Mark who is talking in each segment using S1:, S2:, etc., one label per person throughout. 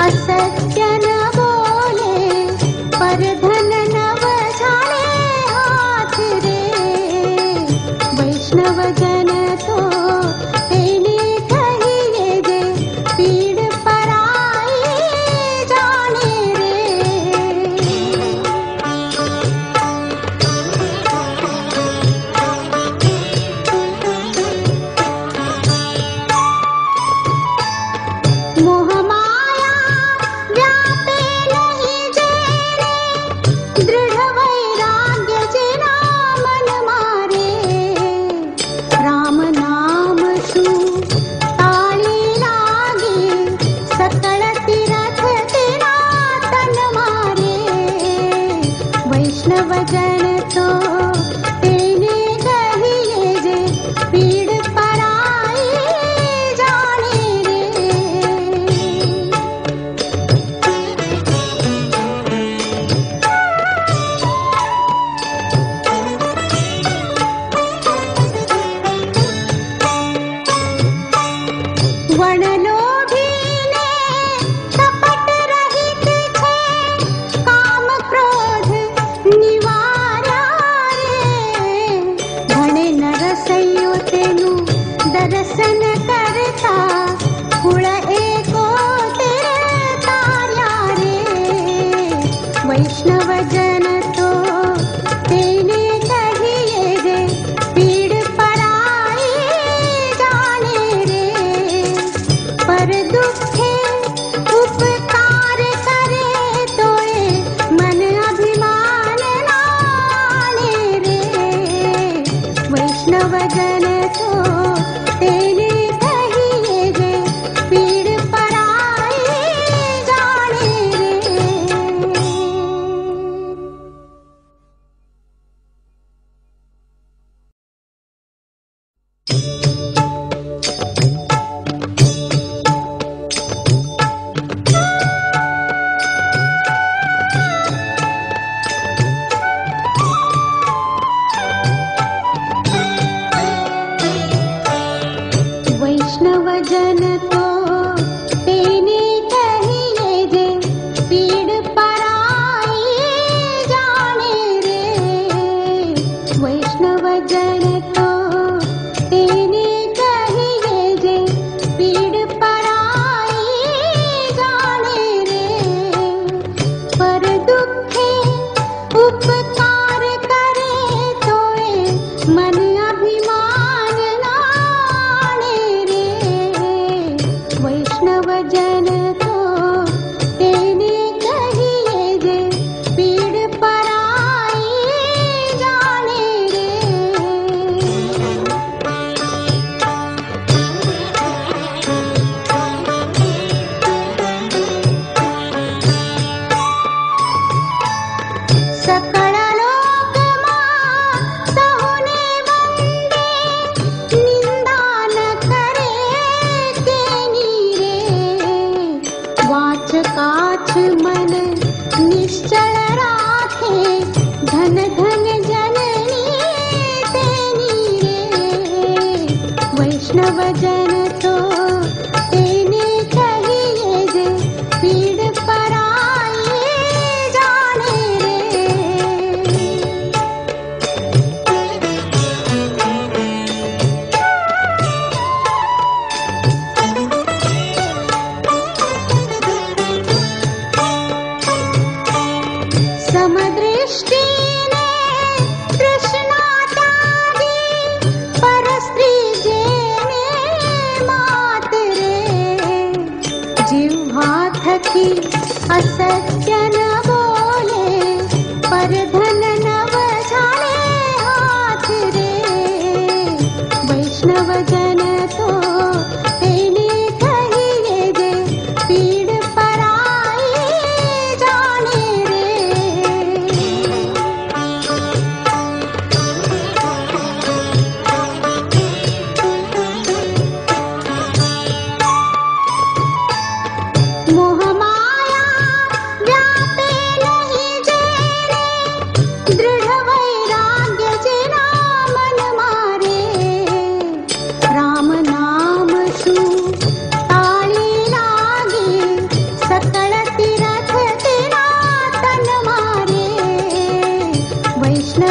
S1: असल परधन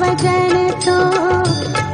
S1: वज़न तो